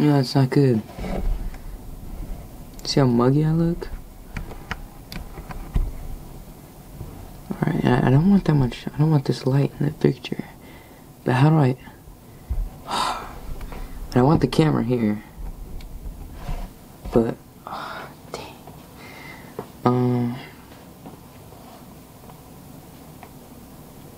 Yeah, it's not good. See how muggy I look? Alright, I, don't want that much, I don't want this light in the picture. But how do I... I want the camera here. But... Um...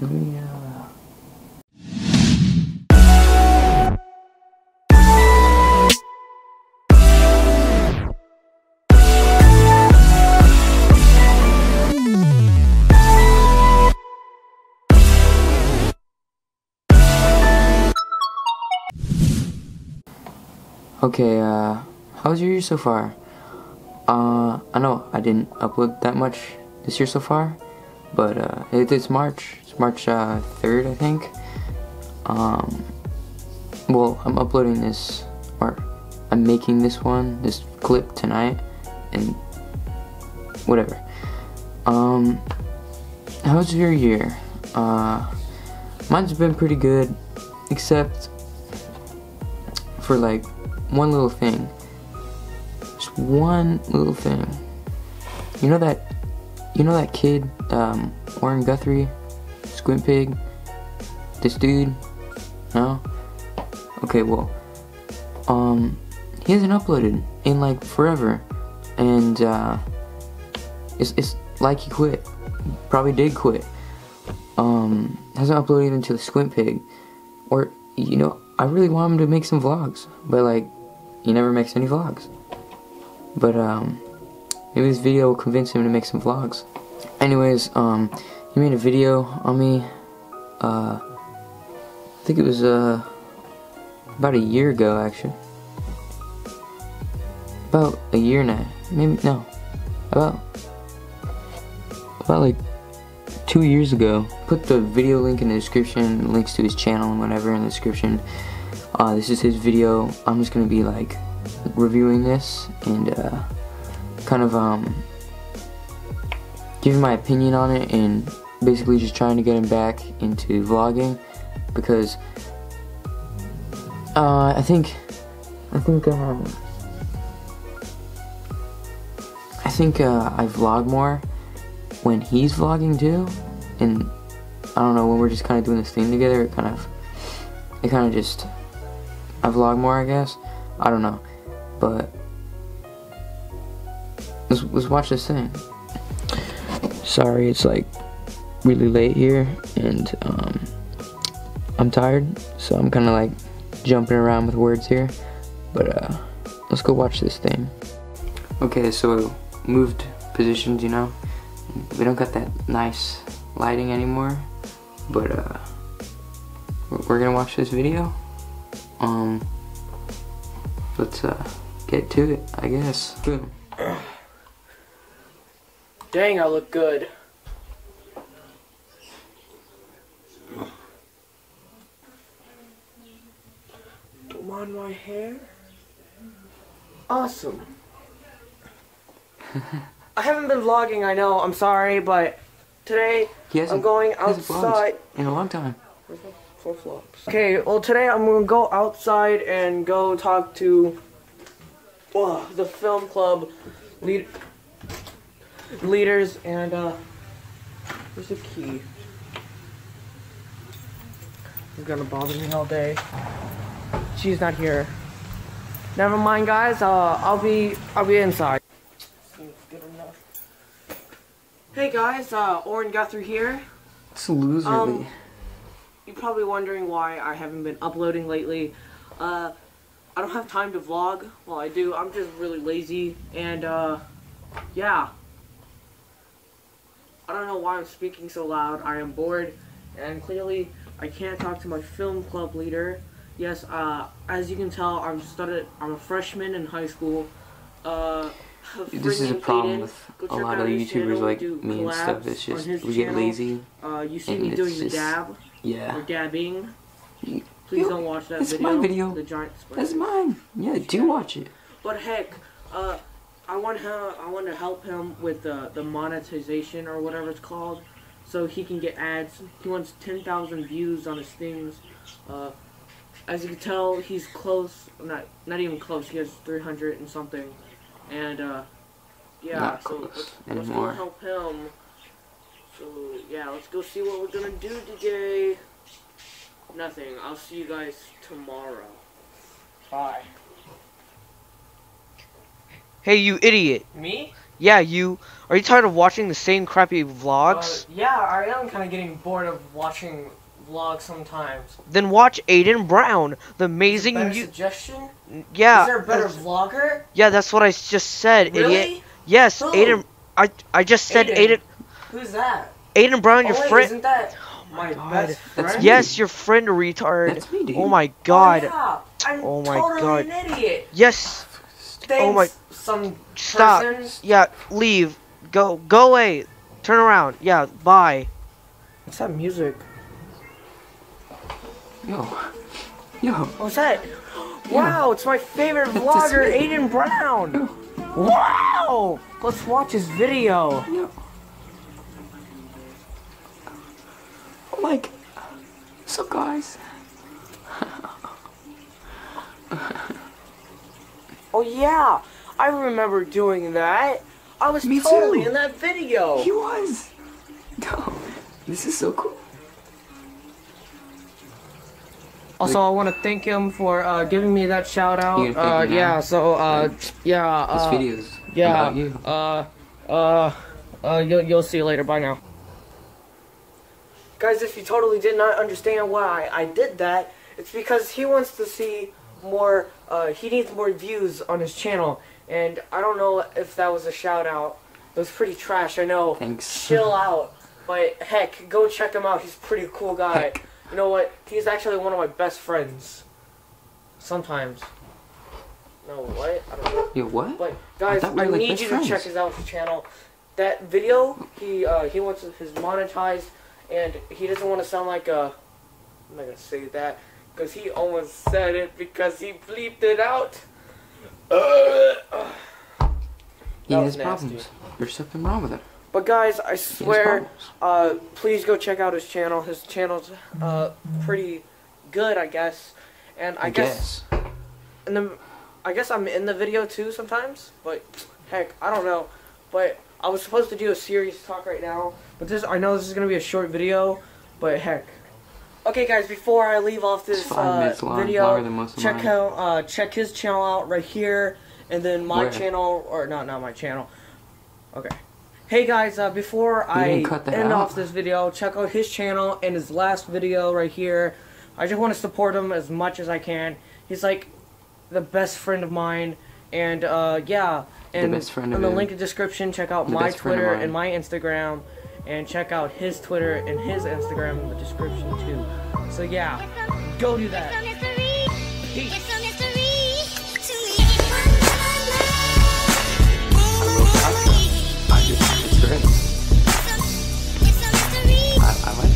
Let me, uh... Okay, uh, how's your year so far? Uh, I know I didn't upload that much this year so far, but, uh, it, it's March. It's March, uh, 3rd, I think. Um, well, I'm uploading this, or I'm making this one, this clip tonight, and whatever. Um, how's your year? Uh, mine's been pretty good, except for like one little thing. Just one little thing. You know that you know that kid, um, Orin Guthrie, Squint Pig? This dude? No? Okay, well, um, he hasn't uploaded in like forever. And, uh, it's, it's like he quit. Probably did quit. Um, hasn't uploaded into the Squint Pig. Or, you know, I really want him to make some vlogs. But, like, he never makes any vlogs. But, um, maybe this video will convince him to make some vlogs. Anyways, um, he made a video on me, uh, I think it was, uh, about a year ago, actually. About a year now. Maybe, no. About, about like two years ago. Put the video link in the description, links to his channel and whatever in the description. Uh, this is his video. I'm just gonna be like reviewing this and uh, kind of um, giving my opinion on it and basically just trying to get him back into vlogging because uh, I think I think um, I think uh, I vlog more when he's vlogging too and I don't know when we're just kind of doing this thing together it kind of it kind of just I vlog more I guess. I don't know. But let's, let's watch this thing. Sorry it's like really late here and um, I'm tired so I'm kind of like jumping around with words here. But uh, let's go watch this thing. Okay so moved positions you know? We don't got that nice lighting anymore but uh, we're gonna watch this video um let's uh get to it I guess boom Dang, I look good. Come on my hair. Awesome. I haven't been vlogging, I know, I'm sorry, but today I'm going outside. in a long time Flip flops. Okay, well today I'm gonna go outside and go talk to uh, the film club lead leaders and uh where's the key? It's gonna bother me all day. She's not here. Never mind guys, uh I'll be I'll be inside. Seems good enough. Hey guys, uh Orin Guthrie here. it's a loser Um, You're probably wondering why I haven't been uploading lately. Uh, I don't have time to vlog. Well, I do. I'm just really lazy. And, uh, yeah. I don't know why I'm speaking so loud. I am bored. And clearly, I can't talk to my film club leader. Yes, uh, as you can tell, I'm studied, I'm a freshman in high school. Uh, This is a problem with a lot of YouTubers like me and stuff. It's just we get lazy. Uh, you see and me it's doing the just- dab Yeah. or dabbing. Please you- don't watch that it's video. my video. The giant spider. That's mine. Yeah, do watch it. But heck, uh, I want him. I want to help him with the the monetization or whatever it's called, so he can get ads. He wants ten thousand views on his things. Uh, as you can tell, he's close. Not not even close. He has 300 and something, and uh, yeah. Not so close let's, let's help him. So yeah, let's go see what we're gonna do today. Nothing. I'll see you guys tomorrow. Bye. Hey, you idiot. Me? Yeah, you. Are you tired of watching the same crappy vlogs? Uh, yeah, I am kind of getting bored of watching vlogs sometimes. then watch Aidan Brown, the amazing Better suggestion? Yeah. Is there a better that's- vlogger? Yeah, that's what I s- just said, Really? idiot. Yes, Who? Aidan. I I just said Aidan. Aidan. Who's that? Aidan Brown, oh, your wait, friend. Isn't that oh my God. best friend? me. Yes, your friend, retard. That's me, dude. Oh my oh, god. Oh, yeah. I'm Oh my totally God. an idiot. Yes. Oh Thanks, Oh my- some Stop. person. Yeah, leave. Go. Go away. Turn around. Yeah. Bye. What's that music? Yo. Yo. What's that? Wow, it's my favorite That's vlogger. Aidan Brown. Wow! Let's watch his video. Yo. Like, what's up, guys? Oh yeah, I remember doing that. I was Me totally too. in that video. He was. No. This is so cool. Also, I want to thank him for uh, giving me that shout out. You gonna thank Uh, yeah, so uh, yeah, This uh, video's yeah, about you. uh, uh, uh, you'll, you'll see you later. Bye now. Guys, if you totally did not understand why I did that, it's because he wants to see more, uh, he needs more views on his channel. And I don't know if that was a shout out. It was pretty trash, I know. Thanks. Chill out. But heck, go check him out. He's a pretty cool guy. Heck. You know what? He's actually one of my best friends. Sometimes. No, what? I don't know. Yo, what? But guys, thought we I, like, need you friends. to check his out his channel. That video, he uh, he wants his monetized, and he doesn't want to sound like a. I'm not gonna say that because he almost said it because he bleeped it out. He has nasty. problems. There's something wrong with him. But guys, I swear, uh, please go check out his channel. His channel's uh pretty good, I guess. And I, I guess, guess. in the, I guess I'm in the video too sometimes. But heck, I don't know. But I was supposed to do a serious talk right now. But this, I know this is gonna be a short video. But heck. Okay, guys. Before I leave off this uh, long, video, longer than most of check out uh, check his channel out right here, and then my Where? channel or not not my channel. Okay. Hey guys, uh, before I cut that end out. off this video, check out his channel and his last video right here. I just want to support him as much as I can. He's like the best friend of mine, and uh, yeah, and of in the link in the description, check out The my best friend of Twitter and my Instagram, and check out his Twitter and his Instagram in the description too. So yeah, go do that. Peace. I like.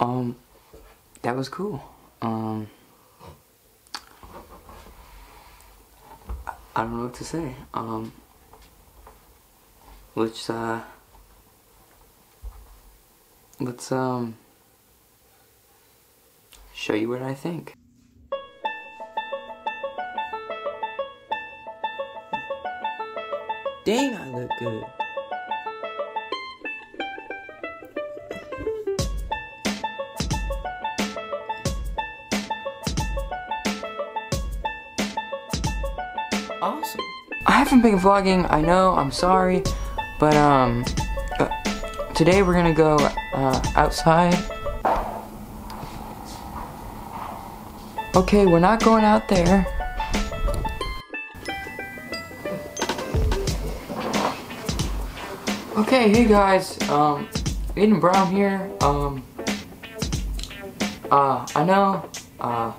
Um, that was cool. Um, I, don't know what to say. Um, let's uh, let's um, show you what I think. Dang, I look good. Awesome. I haven't been vlogging, I know, I'm sorry, but um, uh, today we're gonna go uh, outside. Okay, we're not going out there. Okay, hey guys, um, Aidan Brown here, um, uh, I know, uh,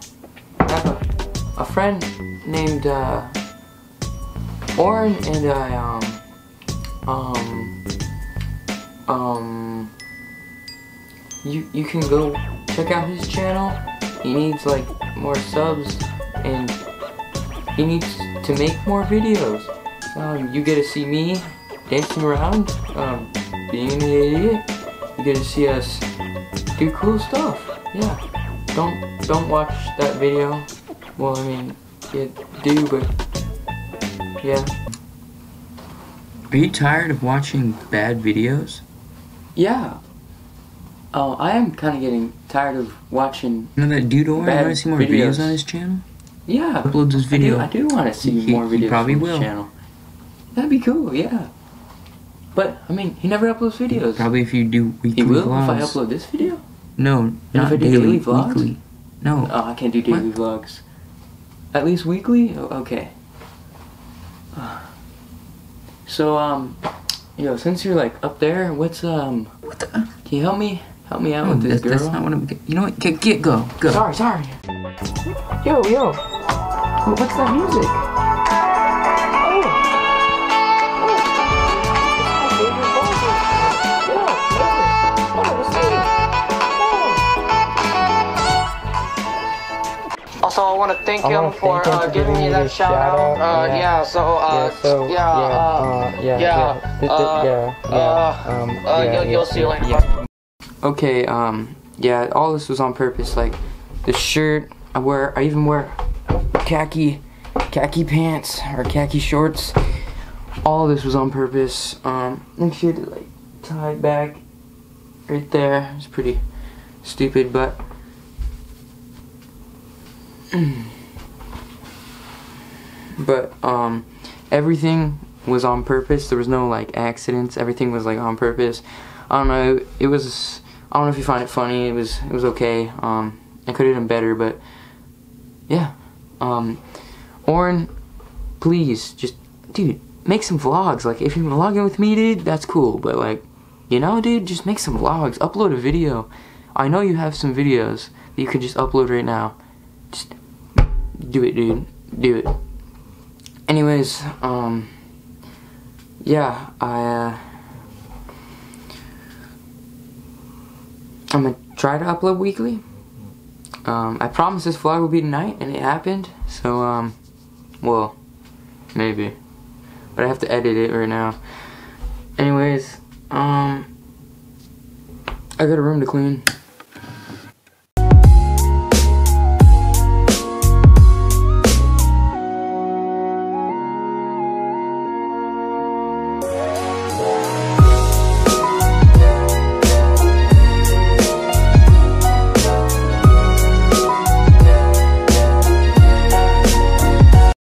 I have a, a friend named, uh, Orin and I um um um you you can go check out his channel. He needs like more subs and he needs to make more videos. Um you get to see me dancing around, um, being an idiot. You get to see us do cool stuff. Yeah. Don't don't watch that video. Well, I mean, yeah, do, but yeah. Are you tired of watching bad videos? Yeah. Oh, I am kind of getting tired of watching. You know that dude over? I want to see more videos. videos on his channel. Yeah. Uploads his I video. do, I do want to see He- more he videos probably from will. his channel. That'd be cool, yeah. But I mean, he never uploads videos. Probably if you do weekly he will vlogs. if I upload this video. No, if not I do daily, daily vlogs? weekly. No. Oh, I can't do daily vlogs. At least weekly? Okay. So um, yo, since you're like up there, what's um, What the? can you help me help me out No, with this that- girl? that's not what I'm. You know what? Get, get go, go. Sorry, sorry. Yo, yo. What's that music? Also, I want to thank I him for, thank him uh, giving me that shout out. Uh, yeah. yeah, so, uh, yeah, so yeah, yeah, uh, uh, yeah, yeah, yeah, uh, yeah, uh, um, uh, yeah, you'll- see yeah, later. yeah. Okay, um, yeah, all this was on purpose. Like, the shirt I wear, I even wear khaki, khaki pants or khaki shorts. All this was on purpose. Um, make sure to like tie it back right there. It's pretty stupid, but. But um, everything was on purpose. There was no like accidents. Everything was like on purpose. I don't know. It was. I don't know if you find it funny. It was. It was okay. Um, I could have done better, but yeah. Um, Orin, please just, dude, make some vlogs. Like if you're vlogging with me, dude, that's cool. But like, you know, dude, just make some vlogs. Upload a video. I know you have some videos that you could just upload right now. Just do it, dude. Do it anyways, um, yeah, I, uh, I'm gonna try to upload weekly. Um, I promised this vlog would be tonight, and it happened. So, um, well, maybe, but I have to edit it right now. Anyways, um, I got a room to clean.